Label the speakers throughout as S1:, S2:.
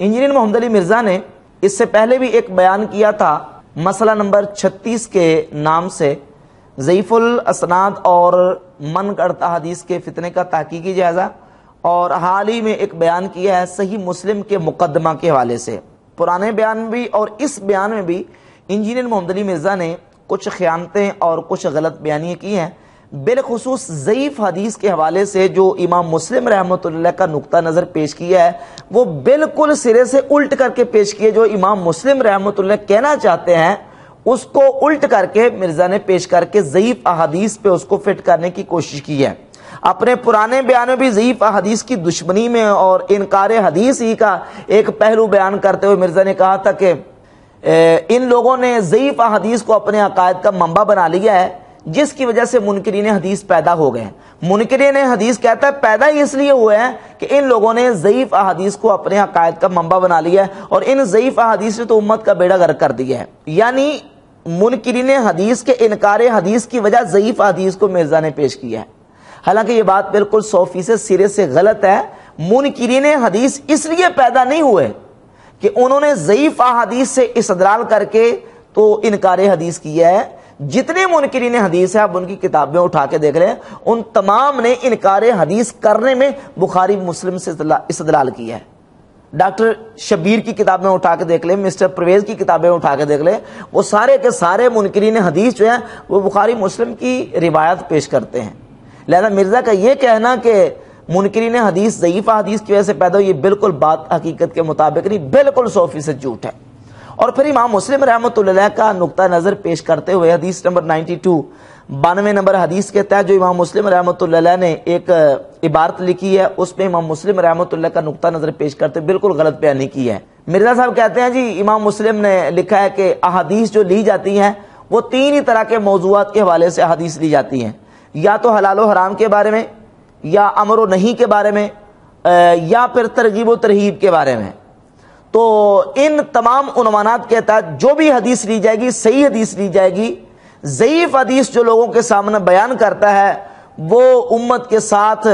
S1: Engineer Mohammad Ali Mirza ने इससे पहले भी एक बयान किया था, मसला नंबर 36 के नाम से। ज़यीफ़ुल असनाद और मन करता हदीस के फितने का तहकीकी जायज़ा और हाल ही में एक बयान किया है सही मुस्लिम के मुकदमा के हवाले से। पुराने बयान में भी और इस बयान में भी इंजीनियर मोहम्मद अली मिर्ज़ा ने कुछ ख़यानतें और कुछ गलत बयानियाँ की हैं। बिलखसूस ज़यीफ़ हदीस के हवाले से जो इमाम मुस्लिम रहमत का नुकता नज़र पेश किया है, वो बिल्कुल सिरे से उल्ट करके पेश किए जो इमाम मुस्लिम रहमत कहना चाहते हैं, उसको उल्ट करके मिर्ज़ा ने पेश करके ज़यीफ़ अहदीस पे उसको फिट करने की कोशिश की है। अपने पुराने बयान में भी ज़यीफ़ अहदीस की दुश्मनी में और इनकार हदीस ही का एक पहलू बयान करते हुए मिर्ज़ा ने कहा था कि इन लोगों ने ज़यीफ़ अहदीस को अपने अकायद का मंबा बना लिया है। जिसकी वजह से मुनकरीन हदीस पैदा हो गए मुनकरीन हदीस कहता है, पैदा इसलिए हुए हैं कि इन लोगों ने ज़यीफ़ अहदीस को अपने अकायद का मंबा बना लिया है और इन ज़यीफ़ अहदीस ने तो उम्मत का बेड़ा गर्क कर दिया है। यानी मुनकरीन हदीस के इनकार हदीस की वजह ज़यीफ़ हदीस को मिर्ज़ा ने पेश किया है। हालाँकि ये बात बिल्कुल सौ फ़ीसद सिरे से गलत है। मुनकरीन हदीस इसलिए पैदा नहीं हुए कि उन्होंने ज़यीफ़ हदीस से इसदलाल करके तो इनकार हदीस किया है। जितने मुनकरीन हदीस है, आप उनकी किताबें उठा के देख रहे हैं उन तमाम ने इनकार हदीस करने में बुखारी मुस्लिम से इसदलाल किया है। डॉक्टर शबीर की किताबें उठा के देख ले, मिस्टर परवेज की किताबें उठा के देख ले, वो सारे के सारे मुनकरीन हदीस जो है, वो बुखारी मुस्लिम की रिवायत पेश करते हैं। लिहाजा मिर्ज़ा का ये कहना कि मुनकरीन हदीस, ज़यीफ़ा हदीस की वजह से पैदा हुई, ये बिल्कुल बात हकीकत के मुताबिक नहीं, बिल्कुल सौ फ़ीसद झूठ है। और फिर इमाम मुस्लिम रहमत का नुकता नज़र पेश करते हुए हदीस नंबर 92 बानवे नंबर हदीस के तहत जो इमाम मुस्लिम रहमत ने एक इबारत लिखी है उसमें इमाम मुस्लिम रहमत का नुकता नज़र पेश करते बिल्कुल गलत बयानी की है। मिर्ज़ा साहब कहते हैं जी, इमाम मुस्लिम ने लिखा है कि अहदीस जो ली जाती हैं, वो तीन ही तरह के मौजूद के हवाले से अहदीस ली जाती हैं। या तो हलाल हराम के बारे में, या अमर नहीं के बारे में या फिर तरगीब तरहीब के बारे में। तो इन तमाम उनवानात के तहत जो भी हदीस ली जाएगी, सही हदीस ली जाएगी, ज़यीफ़ हदीस जो लोगों के सामने बयान करता है, वो उम्मत के साथ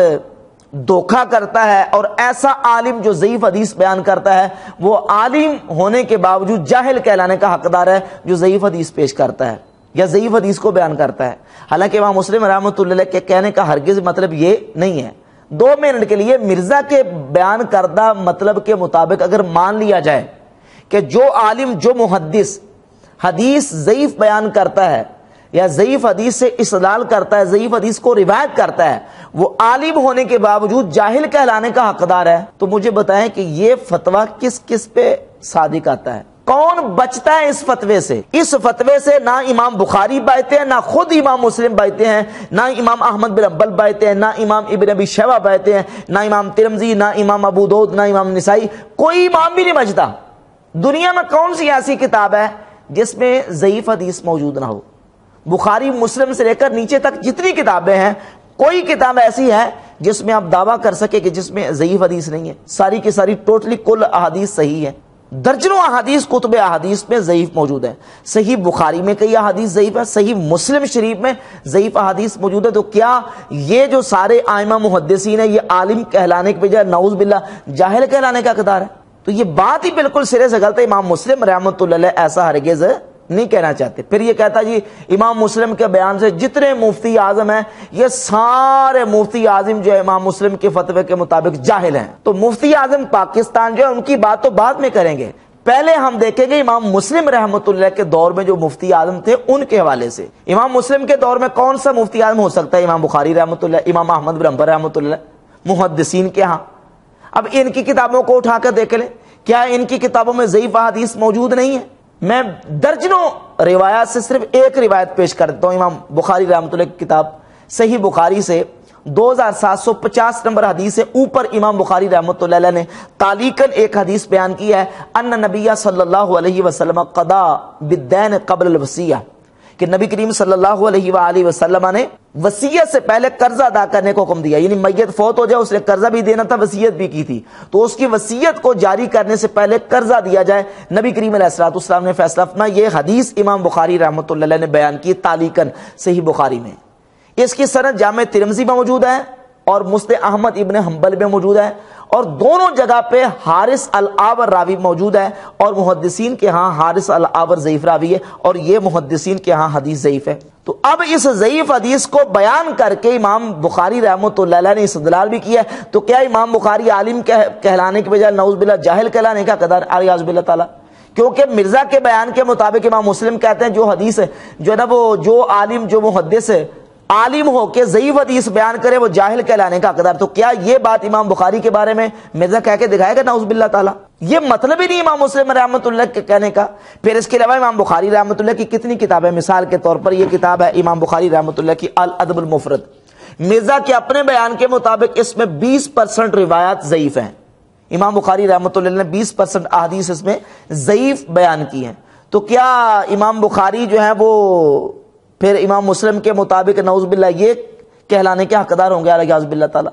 S1: धोखा करता है और ऐसा आलिम जो ज़यीफ़ हदीस बयान करता है, वो आलिम होने के बावजूद जाहिल कहलाने का हकदार है, जो ज़यीफ़ हदीस पेश करता है या ज़यीफ़ हदीस को बयान करता है। हालाँकि वहाँ मुस्लिम रहमत के कहने का हरगिज मतलब ये नहीं है। दो मिनट के लिए मिर्ज़ा के बयान करदा मतलब के मुताबिक अगर मान लिया जाए कि जो आलिम, जो मुहदस हदीस ज़यीफ बयान करता है या ज़यीफ हदीस से इसलाल करता है ज़यीफ हदीस को रिवायत करता है, वो आलिम होने के बावजूद जाहिल कहलाने का हकदार है। तो मुझे बताएँ कि ये फतवा किस किस पे सादिक आता है? कौन बचता है इस फतवे से? इस फतवे से ना इमाम बुखारी बायते हैं, ना खुद इमाम मुस्लिम बायते हैं, ना इमाम अहमद बिन अब्बल बायते हैं, ना इमाम इबन अबी शवा बायते हैं, ना इमाम तिरमजी, ना इमाम अबू दौद ना इमाम निसाई। कोई इमाम भी नहीं बचता। दुनिया में कौन सी ऐसी किताब है जिसमें ज़यीफ हदीस मौजूद ना हो? बुखारी, मुस्लिम से लेकर नीचे तक जितनी किताबें हैं, कोई किताब ऐसी है जिसमें आप दावा कर सके कि जिसमें ज़यीफ हदीस नहीं है। सारी की सारी टोटली कुल अहादीस सही है। दर्जनों अहादीस, कुतुब अहादीस में ज़यीफ़ मौजूद है। सही बुखारी में कई अहादीस ज़यीफ़ है, सही मुस्लिम शरीफ में ज़यीफ़ अहादीस मौजूद है। तो क्या ये जो सारे आयमा मुहदसिन है, ये आलिम कहलाने के बजाय नऊज बिल्ला जाहिल कहलाने का कदार है? तो ये बात ही बिल्कुल सिरे से गलत है। इमाम मुस्लिम रहमत ऐसा हरगेज नहीं कहना चाहते। फिर ये कहता जी, इमाम मुस्लिम के बयान से जितने मुफ्ती आज़म हैं, ये सारे मुफ्ती आज़म जो है इमाम मुस्लिम के फतवे के मुताबिक जाहिल हैं। तो मुफ्ती आज़म पाकिस्तान जो है, उनकी बात तो बाद में करेंगे। पहले हम देखेंगे इमाम मुस्लिम रहमत के दौर में जो मुफ्ती आज़म थे, उनके हवाले से। इमाम मुस्लिम के दौर में कौन सा मुफ्ती आज़म हो सकता है? इमाम बुखारी रहमत इमाम अहमद ब्रह्म रहमत मुहदसिन के यहाँ। अब इनकी किताबों को उठाकर देख ले। क्या इनकी किताबों में जयीफ हदीस मौजूद नहीं है? मैं दर्जनों रिवायात से सिर्फ़ एक रिवायत पेश करता हूँ, इमाम बुखारी राम की किताब, सही बुखारी से। 2750 नंबर हदीस से ऊपर इमाम बुखारी रहमत ने तालीकन एक हदीस बयान की है, अन्न नबिया सल्लल्लाहु अलैहि वसल्लम कदा बिदैन कबल वसिया कि नबी करीम सल्लल्लाहु अलैहि वसल्लम ने वसीयत से पहले कर्जा अदा करने को हुक्म दिया। यानी मैयत फौत हो जाए, उसने कर्जा भी देना था, वसीयत भी की थी। तो उसकी वसीयत को जारी करने से पहले कर्जा दिया जाए। नबी करीम सलाम ने फैसला अपना। यह हदीस इमाम बुखारी रहमत ने बयान की तालीकन सही बुखारी में। इसकी सनत जाम तिरमजी में मौजूद है। और मुस्त अहमद इबन हम्बल में मौजूद है। और दोनों जगह पे हारिस अल आवर रावी मौजूद है और मुहदसिन के यहाँ हारिस अल आवर ज़यीफ रावी है और ये मुहदसिन के यहाँ हदीस ज़यीफ है। तो अब इस ज़यीफ हदीस को बयान करके इमाम बुखारी रहमत ने इसदलाल भी किया है। तो क्या इमाम बुखारी आलिम कह, कहलाने के बजाय नौज बिल्ला जाहिल कहलाने का कदर? अलियाज ताला। क्योंकि मिर्ज़ा के बयान के मुताबिक इमाम मुस्लिम कहते हैं जो हदीस है जो है ना वो जो आलिम जो मुहदस है आलिम हो के ज़यीफ हदीस बयान करे, वो जाहिल कहलाने का हकदार। तो क्या ये बात इमाम बुखारी के बारे में मिर्ज़ा कह के दिखाएगा? नाउजबिल्ला ताला। ये मतलब ही नहीं इमाम मुस्लिम रहमत के कहने का। फिर इसके अलावा इमाम बुखारी रहमत की कितनी किताब? है मिसाल के तौर पर यह किताब है इमाम बुखारी रहमत की अल अदबुल मुफरत मिर्ज़ा के अपने बयान के मुताबिक इसमें 20 परसेंट रिवायात ज़यीफ हैं। इमाम बुखारी रहमत ने 20 परसेंट अदीस इसमें ज़यीफ बयान की हैं। तो क्या इमाम बुखारी जो है वो फिर इमाम मुस्लिम के मुताबिक नौजबिल्ला ये कहलाने के हकदार होंगे अलियाज़बिल्ला ताला।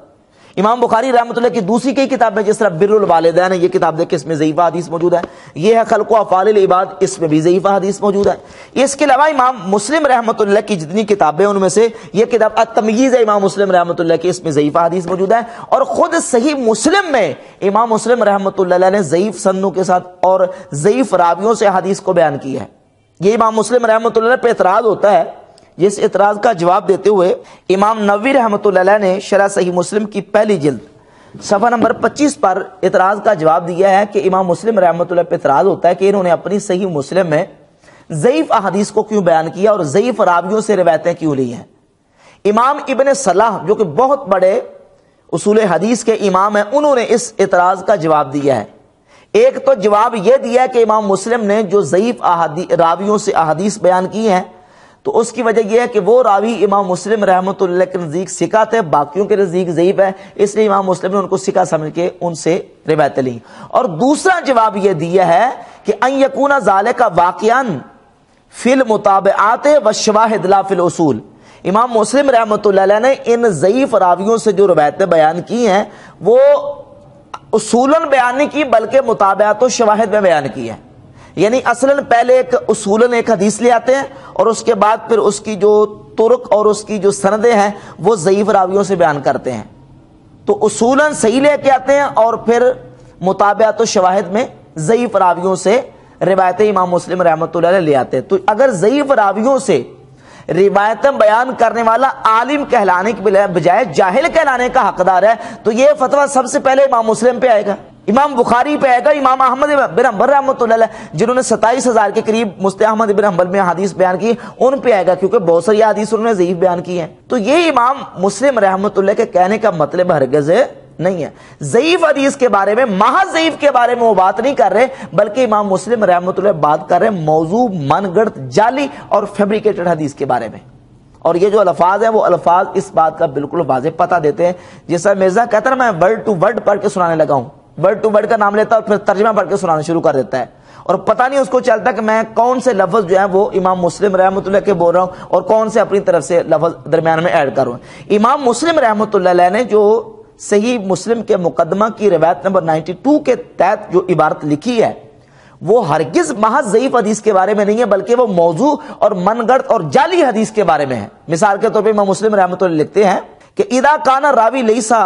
S1: इमाम बुखारी रहमत की दूसरी कई किताबें जिस तरह बिरुल वालदैन, ये किताब देखे इसमें ज़यीफ़ा हदीस मौजूद है। ये है खलको अफ़ाल इबाद, इसमें भी ज़यीफ़ा हदीस मौजूद है। इसके अलावा इमाम मुस्लिम रहमत की जितनी किताबें उनमें से ये किताब तमीज़ है, इमाम मुस्लिम रहमत की, इसमें ज़यीफ़ा हदीस मौजूद है। और ख़ुद सही मुस्लिम में इमाम मुस्लिम रहमत ने ज़यीफ़ सन्नों के साथ और ज़यीफ़ रावियों से हदीस को बयान किया है। ये इमाम मुस्लिम रहमत पे एतराज़ होता है जिस इतराज का जवाब देते हुए इमाम नबी रहमत ने शरा सही मुस्लिम की पहली जिल्द, सफ़ा नंबर 25 पर इतराज का जवाब दिया है कि इमाम मुस्लिम रहमत पे इतराज होता है कि इन्होंने अपनी सही मुस्लिम में ज़यीफ़ अहदीस को क्यों बयान किया और ज़यीफ़ रावियों से रिवायतें क्यों ली हैं? इमाम इबन सलाह, जो कि बहुत बड़े उसूल हदीस के इमाम हैं, उन्होंने इस इतराज़ का जवाब दिया है। एक तो जवाब यह दिया कि इमाम मुस्लिम ने जो ज़यीफ़ रावियों से अहदीस बयान की हैं तो उसकी वजह यह है कि वो रावी इमाम मुस्लिम रहमत के नज़दीक सिका थे, बाकियों के नज़दीक ज़यीब है, इसलिए इमाम मुस्लिम ने उनको सिका समझ के उनसे रिवायत ली। और दूसरा जवाब यह दिया है कि अयकूना जाले का वाकयान फिल मुताबात व शवाहिदला फिल उसूल। इमाम मुस्लिम रहमत ने इन ज़यीफ रावियों से जो रवायतें बयान की हैं, वो उसूलन बयान नहीं की, बल्कि मुताबात शवाहिद में बयान की है। यानी असलन पहले एक उसूलन एक हदीस ले आते हैं, और उसके बाद फिर उसकी जो तुर्क और उसकी जो सनदें हैं, वो ज़यीफ रावियों से बयान करते हैं। तो उसूलन सही लेके आते हैं, और फिर मुताबियात शवाहिद में ज़यीफ रावियों से रिवायत इमाम मुस्लिम रहमत ले आते हैं। तो अगर ज़यीफ रावियों से रिवायतें बयान करने वाला आलिम कहलाने के बजाय जाहिल कहलाने का हकदार है तो यह फतवा सबसे पहले इमाम मुस्लिम पे आएगा। इमाम बुखारी पे आएगा, इमाम अहमद बिन अम्बर रहमत जिन्होंने सताईस हज़ार के करीब मुस्त अहमद बिन अम्बल में हदीस बयान की, उन पे आएगा, क्योंकि बहुत सारी हदीस उन्होंने जयीफ बयान की है। तो ये इमाम मुस्लिम रहमत के कहने का मतलब हरगज नहीं है। जयीफ हदीस के बारे में महाजयीफ के बारे में वो बात नहीं कर रहे, बल्कि इमाम मुस्लिम रहमत बात कर रहे मौजू मनगढ़ जाली और फेब्रिकेटेड हदीस के बारे में। और ये जो अल्फाज है, वो अल्फाज इस बात का बिल्कुल वाजे पता देते हैं। जैसा मिर्ज़ा कहता है मैं वर्ड टू वर्ड पढ़ के सुनाने लगा हूँ। वर्ड टू वर्ड का नाम लेता है और फिर तर्जमा पढ़ के सुनाना शुरू कर देता है। और पता नहीं उसको चलता कि मैं कौन से लफ्ज जो है वो इमाम मुस्लिम रहमत के बोल रहा हूँ और कौन से अपनी तरफ़ से लफ्ज दरमियान में ऐड करूँ। इमाम मुस्लिम रहमत ने जो सही मुस्लिम के मुकदमा की रिवायत नंबर 92 के तहत जो इबारत लिखी है, वो हरगिज महज जयीफ हदीस के बारे में नहीं है, बल्कि वो मौजू और मनगढ़ और जाली हदीस के बारे में है। मिसाल के तौर पर इमाम मुस्लिम रहमत लिखते हैं कि इदा काना रावी लईसा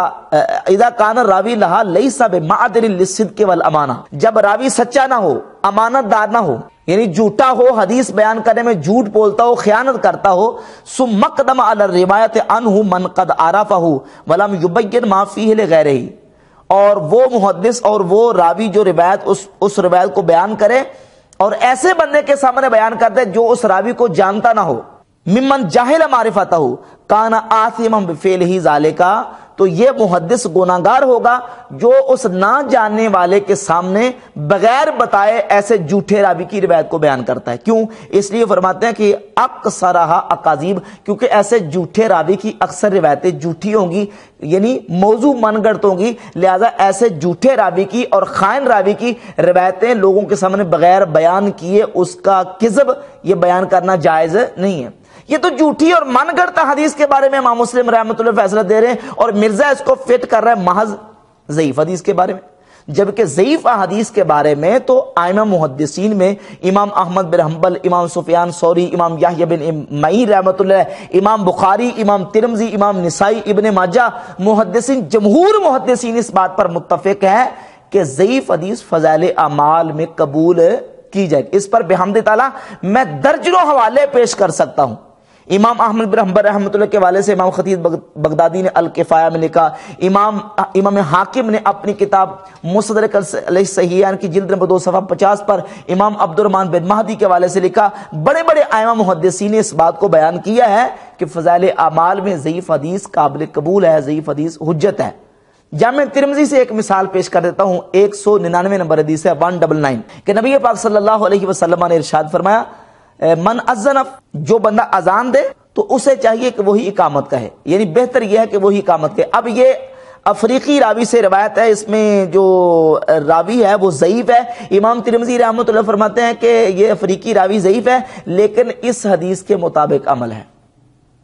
S1: इदा काना रावी लहा लईसा बे मादिल के वल अमाना। जब रावी सच्चा ना हो, अमानतदार ना हो, यानी झूठा हो, हदीस बयान करने में झूठ बोलता हो, खयानत करता हो सुमकदम अल रिवायत अनहु मन कद आराफा हो वलम युबैन माफ़ी ले गए रही और वो मुहदस और वो रावी जो रिवायत उस उस रिवायत को बयान करे, और ऐसे बंदे के सामने बयान कर दे जो उस रावी को जानता ना हो। मिमन जाहिल मारिफता हो काना आसिम फेल ही जाले का तो यह मुहदस गुनागार होगा जो उस ना जानने वाले के सामने बगैर बताए ऐसे जूठे रावी की रिवायत को बयान करता है। क्यों? इसलिए फरमाते हैं कि अक्सरहा अकाजीब, क्योंकि ऐसे जूठे रावी की अक्सर रिवायतें जूठी होंगी, यानी मौजू मनगढ़ होंगी, लिहाजा ऐसे झूठे रावी की और खान रावी की रिवायतें लोगों के सामने बगैर बयान किए उसका किजब यह बयान करना जायज़ नहीं है। ये तो झूठी और मन करता हदीस के बारे में इमाम मुस्लिम रहमत फैसला दे रहे हैं और मिर्ज़ा इसको फिट कर रहा है महज जयीफ हदीस के बारे में। जबकि ज़यीफ़ अहदीस के बारे में तो आयमा मुहदसिन में इमाम अहमद बिन हम्बल इमाम सुफियान सौरी, इमाम याहिया बिन मई रहमत इमाम बुखारी, इमाम तिरमजी, इमाम निसाई, इबन माजा मुहदसिन जमहूर मुहदसिन इस बात पर मुतफिक है कि ज़यीफ़ हदीस फ़जाइल अमाल में कबूल की जाएगी। इस पर बेहमद ताला मैं दर्जनों हवाले पेश कर सकता हूँ। इमाम अहमद बिन हम्बर के वाले से इमाम खतीब बगदादी ने अल किफ़ाया में लिखा, इमाम इमाम हाकिम ने अपनी किताब मुसदर सहियान की जिल्द नंबर दो सफ़ा पचास पर इमाम अब्दुलरमान बिन महदी के वाले से लिखा बड़े बड़े आयमा मुहदसी ने इस बात को बयान किया है कि फ़जाइल अमाल में ज़यीफ़ हदीस काबिल कबूल है ज़यीफ़ हदीस हजत है। जाम तिरमजी से एक मिसाल पेश कर देता हूँ, एक सौ निन्यानवे नंबर हदीस है, वन डबल नाइन, के नबी पाक सल्लल्लाहु अलैहि वसल्लम ने इरशाद फरमाया मन अजनफ जो बंदा अजान दे तो उसे चाहिए कि वही इकामत कहे। यानी बेहतर यह है कि वही इकामत कहे। अब ये अफ्रीकी रावी से रवायत है, इसमें जो रावी है, वो ज़यीफ है। इमाम तिरमजी रहमत फरमाते हैं कि ये अफ्रीकी रावी ज़यीफ है, लेकिन इस हदीस के मुताबिक अमल है।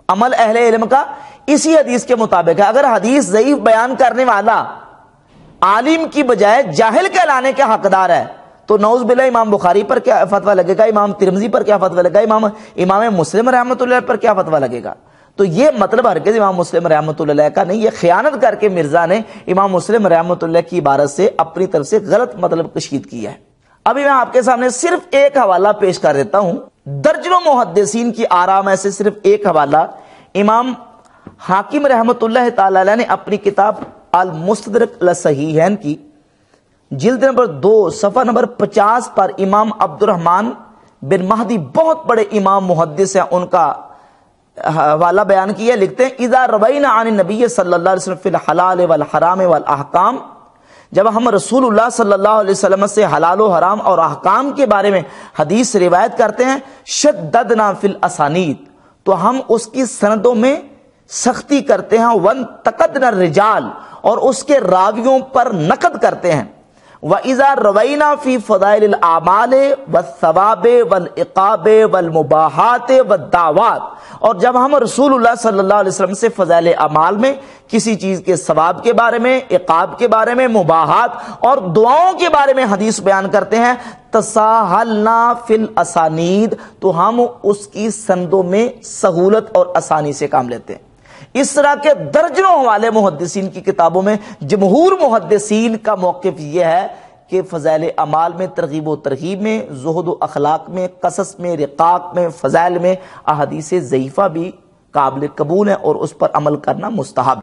S1: अमल अहले इल्म का इसी हदीस के मुताबिक है। अगर हदीस ज़यीफ बयान करने वाला आलिम की बजाय जाहिल कहलाने के हकदार है तो नौज बिल्ला इमाम बुखारी पर क्या फतवा लगेगा? इमाम तिरमजी पर क्या फतवा लगेगा? इमाम इमाम मुस्लिम रहमत पर क्या फतवा लगेगा? तो ये मतलब हरकज इमाम मुस्लिम रहमत का नहीं, ये ख्यानत करके मिर्ज़ा ने इमाम मुस्लिम रहमत की इबारत से अपनी तरफ़ से गलत मतलब कशीद किया है। अभी मैं आपके सामने सिर्फ़ एक हवाला पेश कर देता हूँ। दर्जनों मुहदसिन की आराम ऐसे सिर्फ़ एक हवाला। इमाम हाकिम रहमत ने अपनी किताब अल मुस्तदरक सही की जिल्द नंबर दो, सफ़ा नंबर पचास पर इमाम अब्दुलरहमान बिन महदी बहुत बड़े इमाम मुहदस हैं, उनका वाला बयान किया। लिखते हैं, इजा रबैन आन नबी सल्लल्लाहु हलाल वल हराम वल अहकाम। जब हम अलैहि वसल्लम से हलाल, हराम और अहकाम के बारे में हदीस रिवायत करते हैं शद्दना फिल असानीद। तो हम उसकी सनदों में सख्ती करते हैं, वन तकद न रिजाल, और उसके रावियों पर नकद करते हैं। व रवैना फ़ी फ़दाइल आमाल व व दावात और जब हम अलैहि वसल्लम से फ़जाइल अमाल में किसी चीज़ के सवाब के बारे में इकाब के बारे में मुबाहत और दुआओं के बारे में हदीस बयान करते हैं तसाहलना फिल असानीद तो हम उसकी संदों में सहूलत और आसानी से काम लेते हैं इस तरह के दर्जनों वाले मुहदसिन की किताबों में, जमहूर मुहदसिन का मौकफ यह है कि फ़ज़ैल अमाल में, तरगीब व तरगीब में, जहद अखलाक में, कसस में, रिकाक में फ़ज़ैल में अहदीस ज़यीफ़ा भी काबिल कबूल है और उस पर अमल करना मुस्तहब